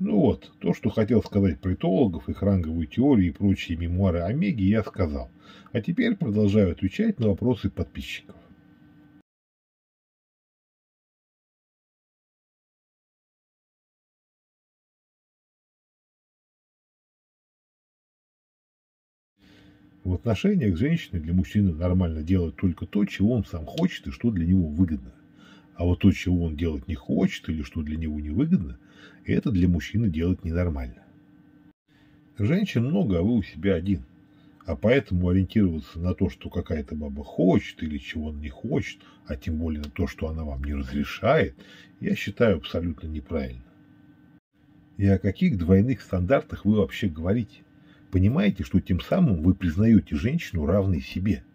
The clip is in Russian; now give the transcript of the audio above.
Ну вот, то, что хотел сказать про этологов, их ранговую теорию и прочие мемуары Омеги, я сказал. А теперь продолжаю отвечать на вопросы подписчиков. В отношениях с женщиной для мужчины нормально делать только то, чего он сам хочет и что для него выгодно. А вот то, чего он делать не хочет или что для него невыгодно, это для мужчины делать ненормально. Женщин много, а вы у себя один. А поэтому ориентироваться на то, что какая-то баба хочет или чего он не хочет, а тем более на то, что она вам не разрешает, я считаю абсолютно неправильно. И о каких двойных стандартах вы вообще говорите? Понимаете, что тем самым вы признаете женщину равной себе –